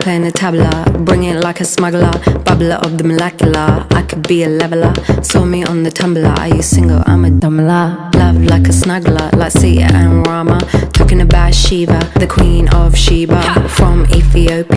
Playing the tabla, bring it like a smuggler, bubbler of the molecular. I could be a leveler. Saw me on the tumbler. Are you single? I'm a dumbler. Love like a snuggler, like Sita and Rama. Talking about Shiva, the queen of Sheba from Ethiopia.